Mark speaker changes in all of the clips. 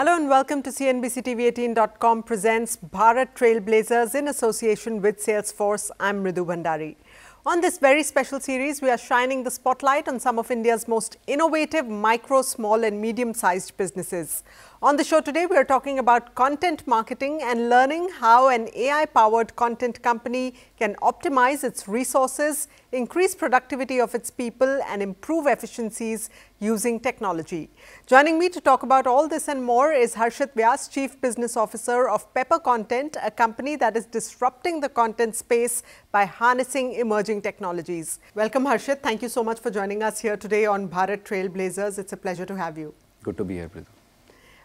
Speaker 1: Hello and welcome to CNBC TV18.com presents Bharat Trailblazers in association with Salesforce. I'm Mridu Bhandari. On this very special series, we are shining the spotlight on some of India's most innovative micro, small and medium-sized businesses. On the show today, we are talking about content marketing and learning how an AI-powered content company can optimize its resources, increase productivity of its people and improve efficiencies using technology. Joining me to talk about all this and more is Harshit Vyas, Chief Business Officer of Pepper Content, a company that is disrupting the content space by harnessing emerging technologies. Welcome Harshit. Thank you so much for joining us here today on Bharat Trailblazers. It's a pleasure to have you.
Speaker 2: Good to be here, Mridu.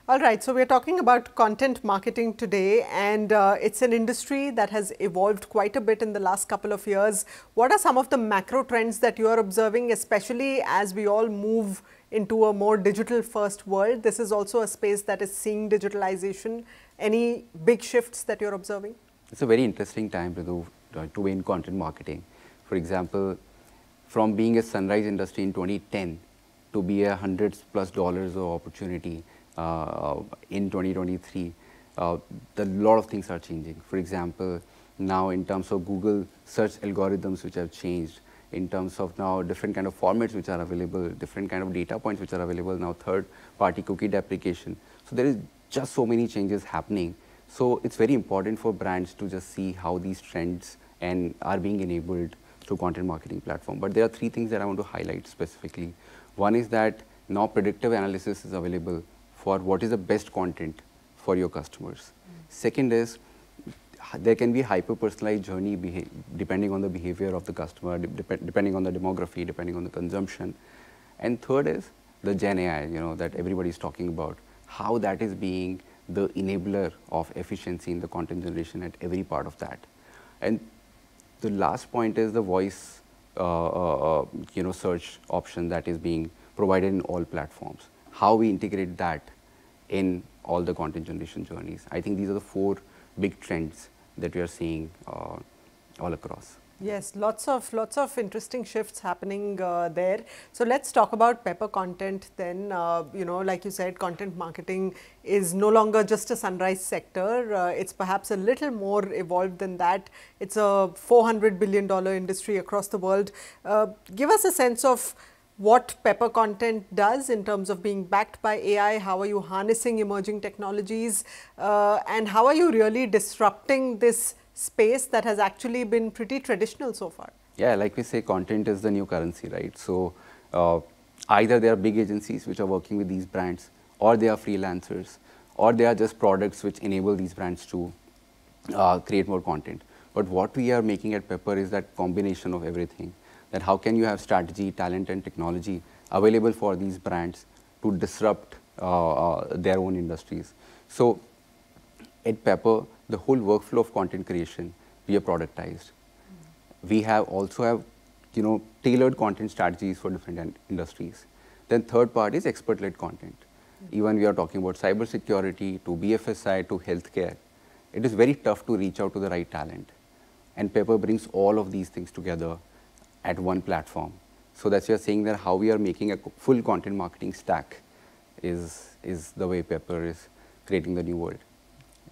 Speaker 1: All right, so we're talking about content marketing today, and uh, it's an industry that has evolved quite a bit in the last couple of years. What are some of the macro trends that you are observing, especially as we all move into a more digital first world? This is also a space that is seeing digitalization. Any big shifts that you're observing?
Speaker 2: It's a very interesting time to, uh, to be in content marketing. For example, from being a sunrise industry in 2010 to be a hundreds plus dollars of opportunity in 2023, uh, a lot of things are changing. For example, now in terms of Google search algorithms which have changed, in terms of now different kind of formats which are available, different kind of data points which are available now, third party cookie deprecation. So there is just so many changes happening. So it's very important for brands to just see how these trends and are being enabled through content marketing platform. But there are three things that I want to highlight specifically. One is that now predictive analysis is available for what is the best content for your customers. Mm. Second is there can be hyper personalized journey depending on the behavior of the customer, de depending on the demography, depending on the consumption. And third is the Gen AI, you know, that everybody is talking about, how that is being the enabler of efficiency in the content generation at every part of that. And the last point is the voice, uh, uh, uh you know, search option that is being provided in all platforms. How we integrate that in all the content generation journeys. I think these are the four big trends that we are seeing uh, all across.
Speaker 1: Yes, lots of lots of interesting shifts happening uh, there. So let's talk about Pepper content then. Uh, you know, like you said, content marketing is no longer just a sunrise sector. Uh, it's perhaps a little more evolved than that. It's a 400 billion dollar industry across the world. Uh, give us a sense of what Pepper content does in terms of being backed by AI, how are you harnessing emerging technologies, uh, and how are you really disrupting this space that has actually been pretty traditional so far?
Speaker 2: Yeah, like we say, content is the new currency, right? So uh, either there are big agencies which are working with these brands, or they are freelancers, or they are just products which enable these brands to uh, create more content. But what we are making at Pepper is that combination of everything that how can you have strategy, talent and technology available for these brands to disrupt uh, uh, their own industries. So at Pepper, the whole workflow of content creation, we have productized. We have also have, you know, tailored content strategies for different industries. Then third part is expert-led content. Even we are talking about cybersecurity to BFSI to healthcare. It is very tough to reach out to the right talent. And Pepper brings all of these things together at one platform. So that's you're saying that how we are making a full content marketing stack is, is the way Pepper is creating the new world.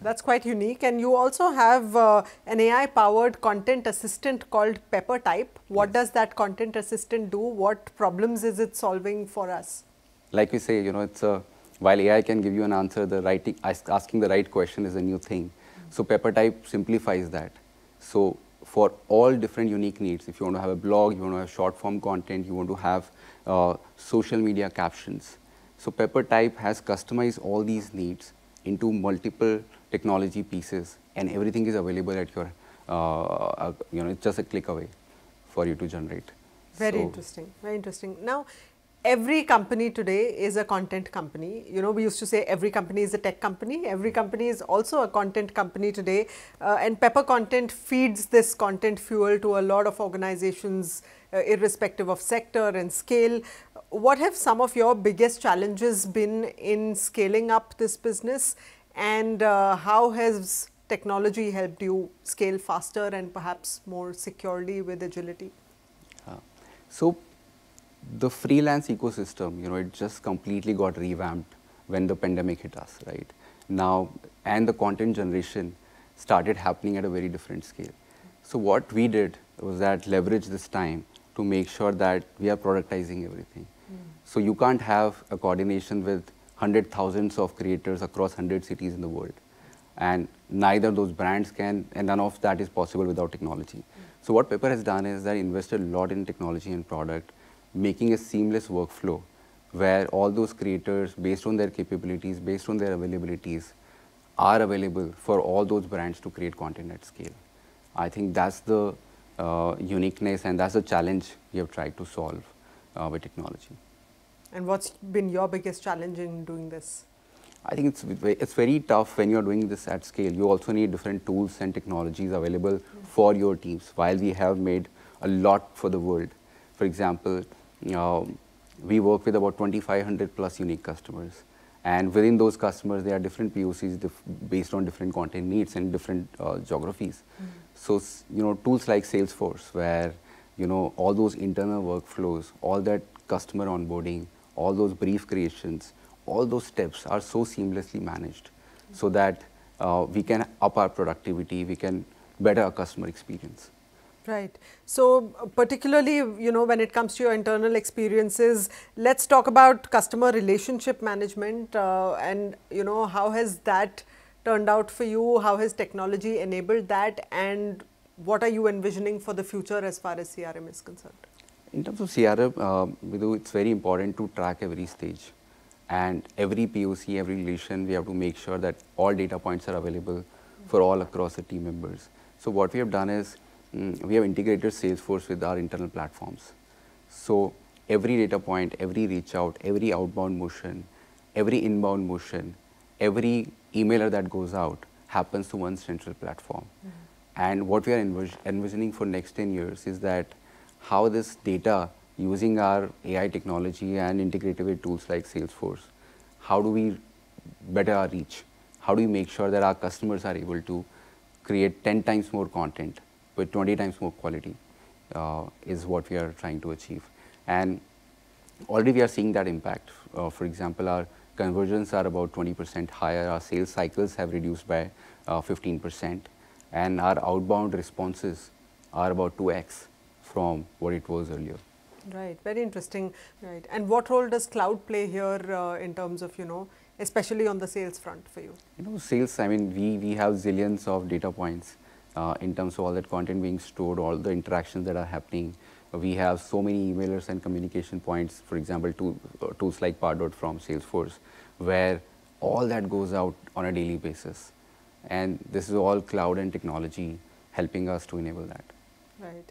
Speaker 1: That's quite unique. And you also have uh, an AI powered content assistant called Pepper Type. What yes. does that content assistant do? What problems is it solving for us?
Speaker 2: Like we say, you know, it's a, while AI can give you an answer, the writing, asking the right question is a new thing. Mm -hmm. So Pepper Type simplifies that. So for all different unique needs. If you want to have a blog, you want to have short form content, you want to have uh, social media captions. So Pepper Type has customized all these needs into multiple technology pieces and everything is available at your, uh, uh, you know, it's just a click away for you to generate.
Speaker 1: Very so interesting, very interesting. Now, every company today is a content company. You know, we used to say every company is a tech company. Every company is also a content company today. Uh, and Pepper Content feeds this content fuel to a lot of organizations, uh, irrespective of sector and scale. What have some of your biggest challenges been in scaling up this business? And uh, how has technology helped you scale faster and perhaps more securely with agility?
Speaker 2: Uh, so the freelance ecosystem, you know, it just completely got revamped when the pandemic hit us, right? Now, and the content generation started happening at a very different scale. So what we did was that leverage this time to make sure that we are productizing everything. Mm. So you can't have a coordination with hundred thousands of creators across hundred cities in the world. And neither those brands can, and none of that is possible without technology. Mm. So what Pepper has done is that invested a lot in technology and product, making a seamless workflow where all those creators, based on their capabilities, based on their availabilities, are available for all those brands to create content at scale. I think that's the uh, uniqueness and that's the challenge we have tried to solve uh, with technology.
Speaker 1: And what's been your biggest challenge in doing this?
Speaker 2: I think it's it's very tough when you're doing this at scale. You also need different tools and technologies available mm. for your teams. While we have made a lot for the world, for example, know, we work with about 2,500 plus unique customers. And within those customers, there are different POCs based on different content needs and different uh, geographies. Mm -hmm. So, you know, tools like Salesforce, where, you know, all those internal workflows, all that customer onboarding, all those brief creations, all those steps are so seamlessly managed mm -hmm. so that uh, we can up our productivity, we can better our customer experience.
Speaker 1: Right. So, particularly, you know, when it comes to your internal experiences, let's talk about customer relationship management uh, and, you know, how has that turned out for you? How has technology enabled that? And what are you envisioning for the future as far as CRM is concerned?
Speaker 2: In terms of CRM, uh, it's very important to track every stage. And every POC, every relation, we have to make sure that all data points are available for all across the team members. So what we have done is Mm, we have integrated Salesforce with our internal platforms. So every data point, every reach out, every outbound motion, every inbound motion, every emailer that goes out happens to one central platform. Mm -hmm. And what we are envisioning for next 10 years is that how this data using our AI technology and integrated with tools like Salesforce, how do we better our reach? How do we make sure that our customers are able to create 10 times more content with 20 times more quality uh, is what we are trying to achieve. And already we are seeing that impact. Uh, for example, our conversions are about 20% higher, our sales cycles have reduced by 15%, uh, and our outbound responses are about 2x from what it was earlier.
Speaker 1: Right, very interesting. Right, and what role does cloud play here uh, in terms of you know, especially on the sales front for you?
Speaker 2: You know, sales. I mean, we we have zillions of data points, uh, in terms of all that content being stored, all the interactions that are happening. We have so many emailers and communication points, for example, to, uh, tools like Pardot from Salesforce, where all that goes out on a daily basis. And this is all cloud and technology helping us to enable that.
Speaker 1: Right.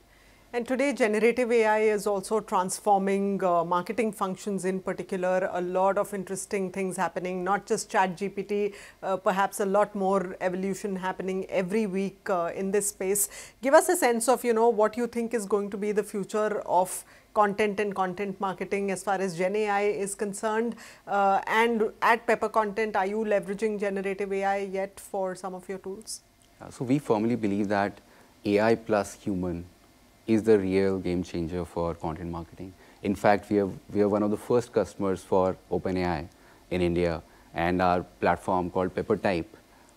Speaker 1: And today generative AI is also transforming uh, marketing functions in particular, a lot of interesting things happening, not just ChatGPT, uh, perhaps a lot more evolution happening every week uh, in this space. Give us a sense of, you know, what you think is going to be the future of content and content marketing as far as Gen AI is concerned. Uh, and at Pepper Content, are you leveraging generative AI yet for some of your tools?
Speaker 2: so we firmly believe that AI plus human is the real game changer for content marketing. In fact, we are, we are one of the first customers for OpenAI in India, and our platform called PepperType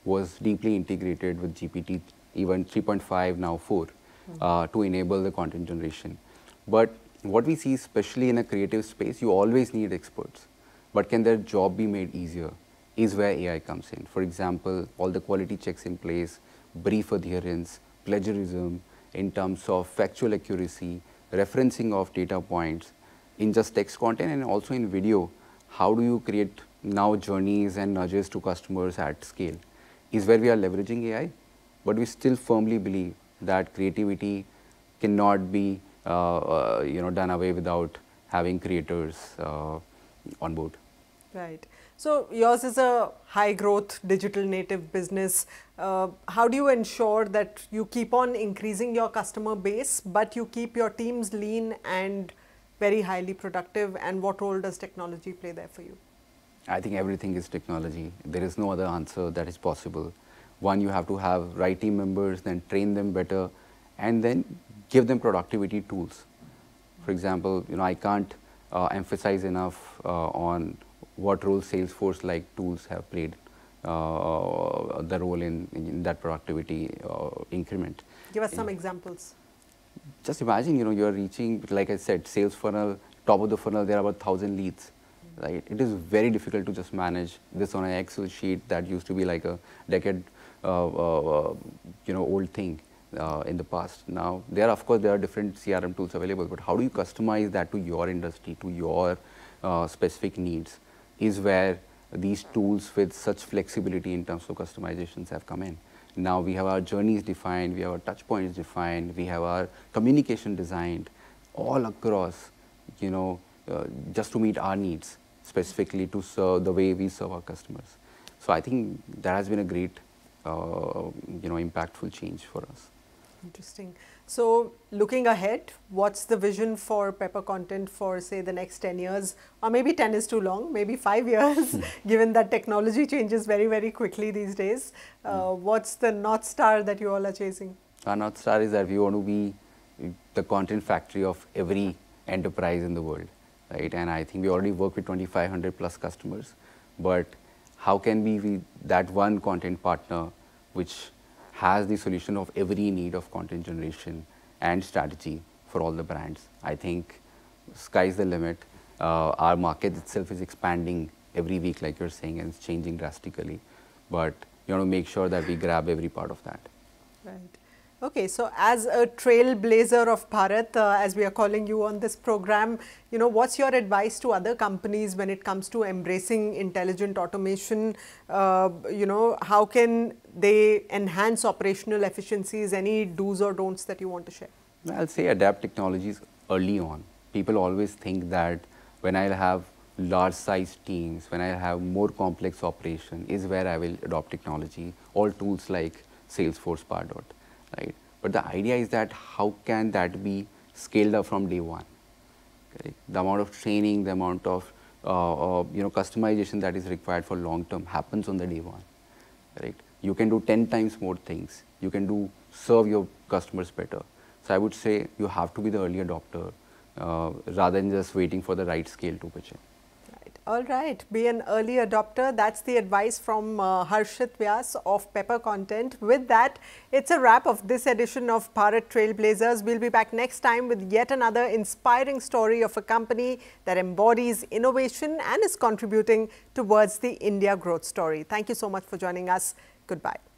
Speaker 2: was deeply integrated with GPT, even 3.5, now 4, mm -hmm. uh, to enable the content generation. But what we see, especially in a creative space, you always need experts. But can their job be made easier? Is where AI comes in. For example, all the quality checks in place, brief adherence, plagiarism, in terms of factual accuracy, referencing of data points in just text content and also in video. How do you create now journeys and nudges to customers at scale is where we are leveraging AI, but we still firmly believe that creativity cannot be uh, uh, you know done away without having creators uh, on board.
Speaker 1: Right. So, yours is a high growth digital native business. Uh, how do you ensure that you keep on increasing your customer base, but you keep your teams lean and very highly productive and what role does technology play there for you?
Speaker 2: I think everything is technology. There is no other answer that is possible. One, you have to have right team members, then train them better, and then give them productivity tools. For example, you know, I can't uh, emphasize enough uh, on what role Salesforce like tools have played uh, the role in, in that productivity uh, increment.
Speaker 1: Give us some examples.
Speaker 2: Just imagine, you know, you're reaching, like I said, sales funnel, top of the funnel, there are about 1,000 leads, right? It is very difficult to just manage this on an Excel sheet that used to be like a decade, uh, uh, you know, old thing. Uh, in the past. Now, there of course there are different CRM tools available, but how do you customize that to your industry, to your uh, specific needs, is where these tools with such flexibility in terms of customizations have come in. Now we have our journeys defined, we have our touch points defined, we have our communication designed all across, you know, uh, just to meet our needs, specifically to serve the way we serve our customers. So I think that has been a great, uh, you know, impactful change for us.
Speaker 1: Interesting. So, looking ahead, what's the vision for Pepper Content for say the next 10 years or maybe 10 is too long, maybe 5 years hmm. given that technology changes very very quickly these days. Uh, mm. What's the North Star that you all are chasing?
Speaker 2: Our North Star is that we want to be the content factory of every enterprise in the world, right? And I think we already work with 2500 plus customers, but how can we be that one content partner which has the solution of every need of content generation and strategy for all the brands. I think sky's the limit. Uh, our market itself is expanding every week, like you're saying, and it's changing drastically. But you want to make sure that we grab every part of that.
Speaker 1: Right. Okay, so as a trailblazer of Bharat, uh, as we are calling you on this program, you know, what's your advice to other companies when it comes to embracing intelligent automation? Uh, you know, how can they enhance operational efficiencies? Any do's or don'ts that you want to share?
Speaker 2: I'll say adapt technologies early on. People always think that when I'll have large size teams, when I have more complex operation is where I will adopt technology, all tools like Salesforce, Pardot right? But the idea is that how can that be scaled up from day one? The amount of training, the amount of uh, uh, you know customization that is required for long term happens on the day one, right? You can do 10 times more things. You can do serve your customers better. So I would say you have to be the early adopter uh, rather than just waiting for the right scale to pitch in.
Speaker 1: All right, be an early adopter. That's the advice from uh, Harshit Vyas of Pepper Content. With that, it's a wrap of this edition of Bharat Trailblazers. We'll be back next time with yet another inspiring story of a company that embodies innovation and is contributing towards the India growth story. Thank you so much for joining us. Goodbye.